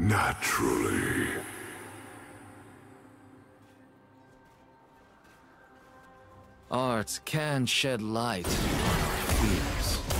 Naturally. Art can shed light on our fears.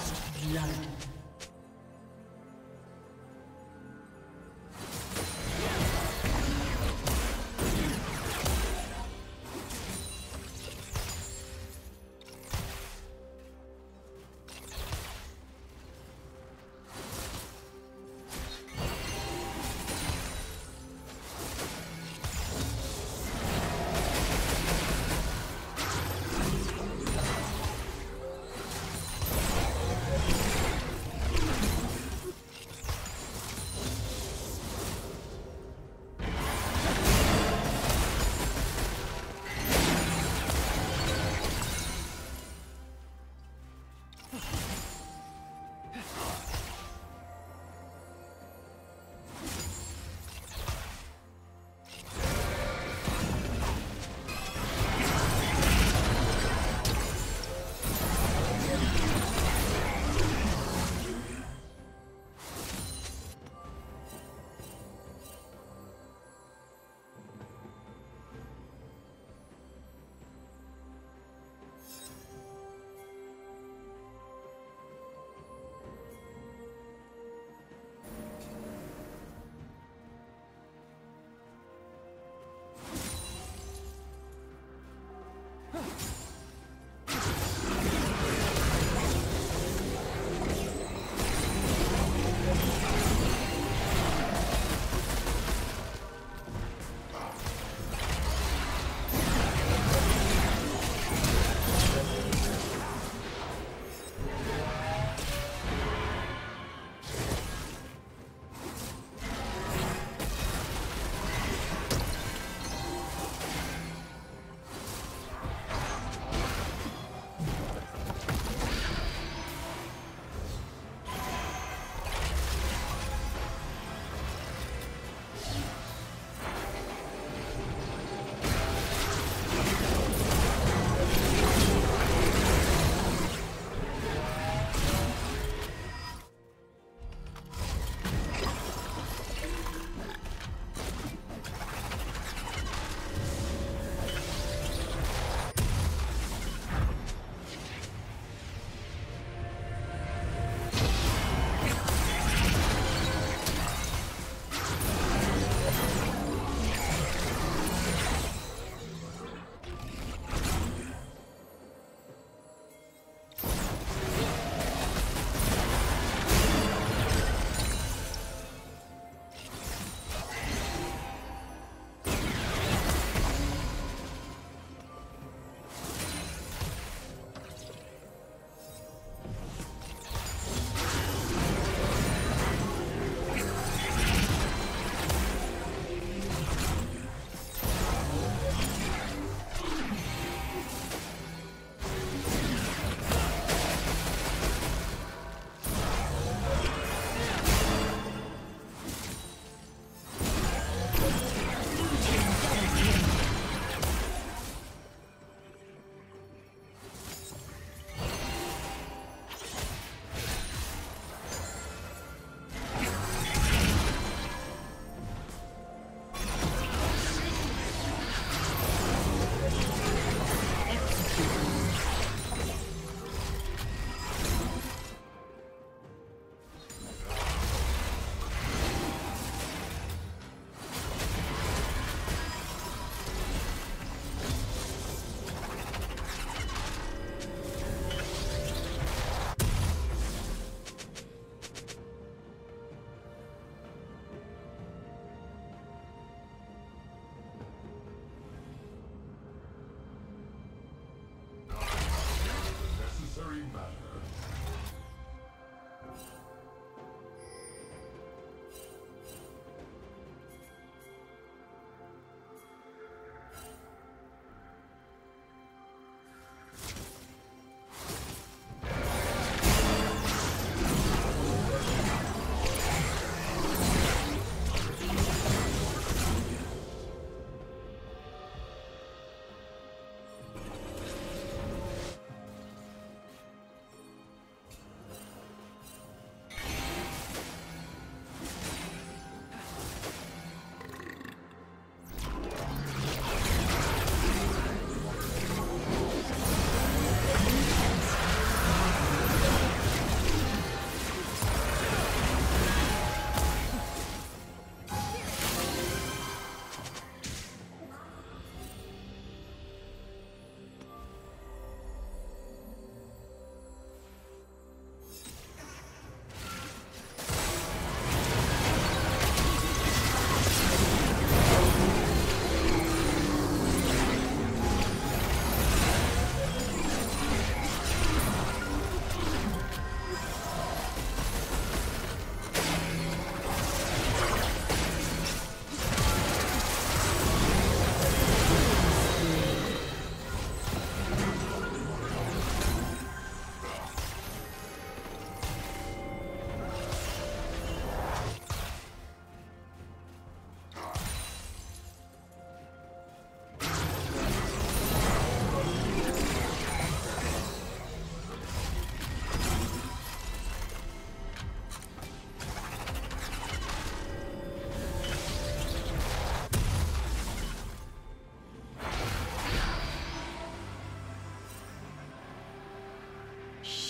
First blood.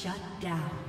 Shut down.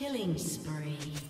Killing spree.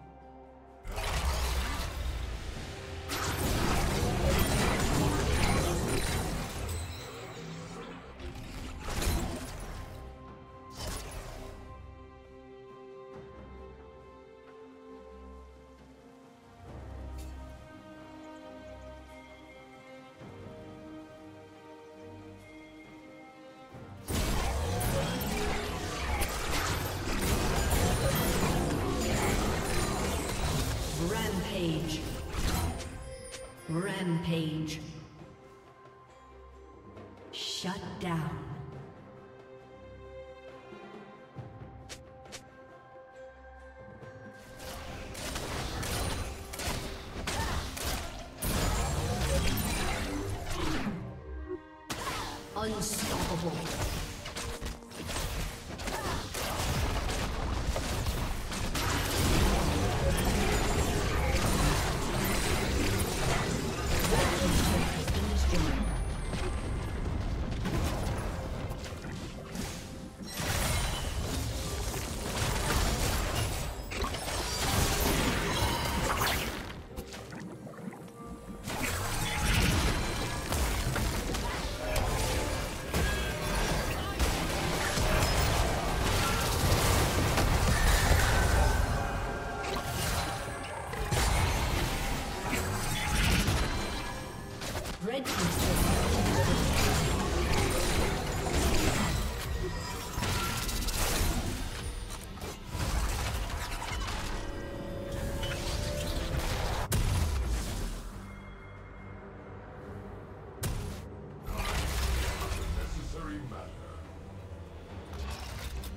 Rampage. Rampage. Shut down.